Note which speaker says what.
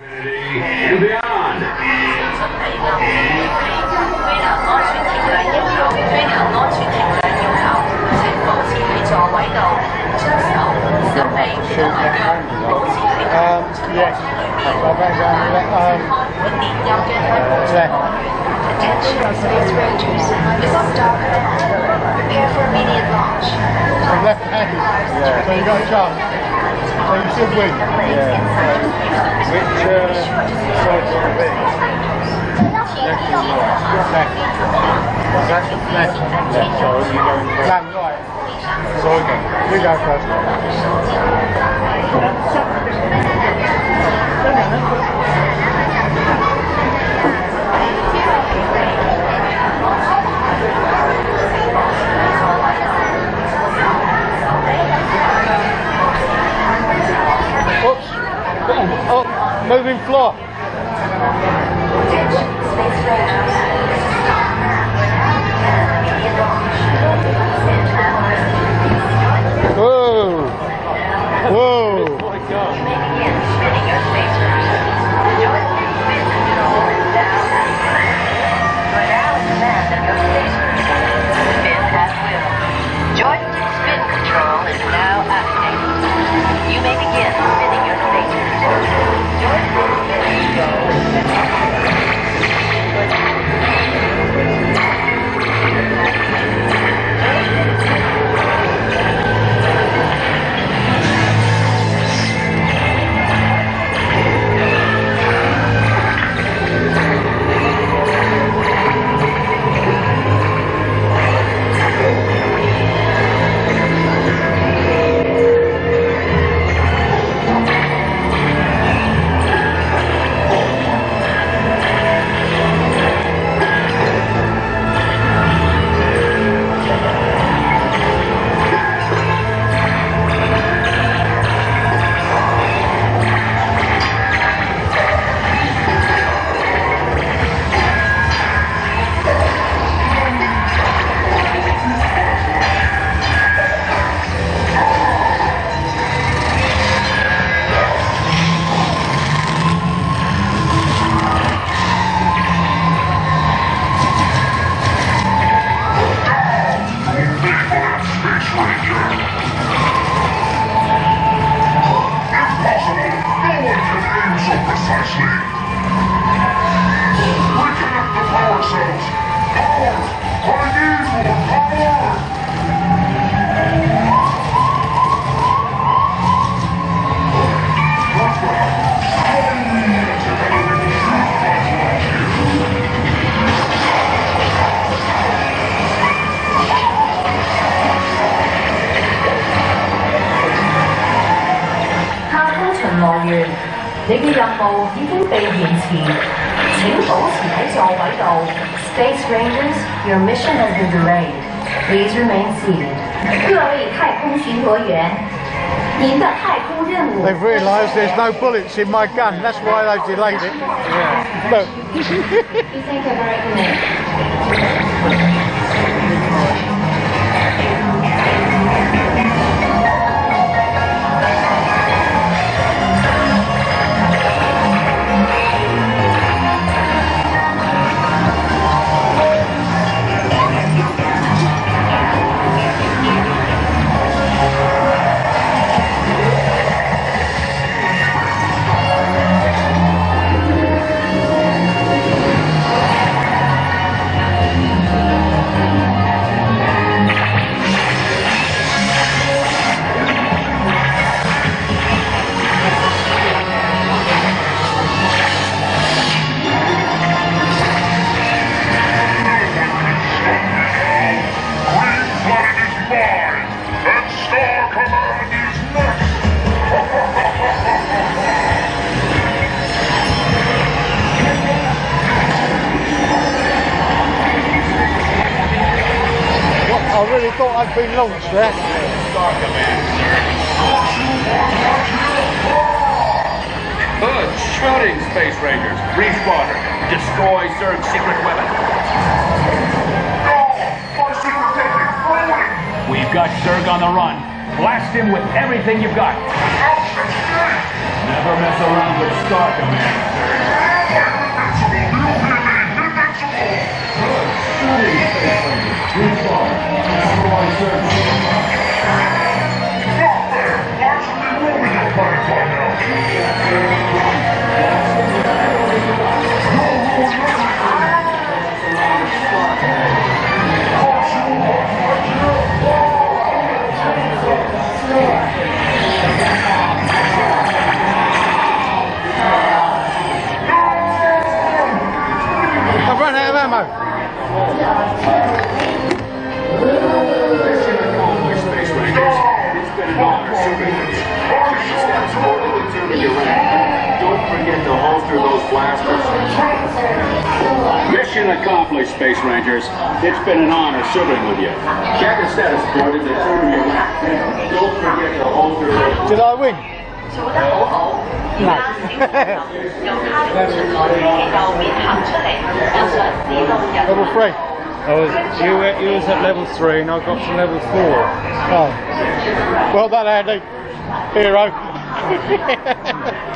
Speaker 1: And beyond.
Speaker 2: Um, yes. Um.
Speaker 3: Attention, space rangers. It's up. Prepare for immediate launch.
Speaker 2: Left hand. Yeah. So you got a chance. So you should win.
Speaker 4: Yeah. Which uh, side will it be?
Speaker 2: Left. Left. Left.
Speaker 4: Left, so you
Speaker 2: right.
Speaker 4: So.
Speaker 2: You first. Moving floor.
Speaker 3: Space Rangers,
Speaker 5: your
Speaker 3: mission has been delayed. Please remain seated.
Speaker 6: 各位太空巡逻员，您的太空任务
Speaker 2: They've realised there's no bullets in my gun. That's why they've delayed it. Yeah. Look. been launched there.
Speaker 1: Good shooting, Space Rangers. Reef Squadron, destroy Zurg's secret weapon.
Speaker 7: No! My secret technique! Throw!
Speaker 1: We've got Zerg on the run. Blast him with everything you've got. Never mess around with Star Command.
Speaker 2: I've
Speaker 1: those blasters. Mission accomplished, Space Rangers. It's been an honor serving with you. Check the status board in the. Don't forget to those...
Speaker 2: Did I win? Level three.
Speaker 4: I was, you, were, you was at level three and I got to level four.
Speaker 2: Oh. Well done, Andy. Hero.